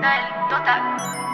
Total.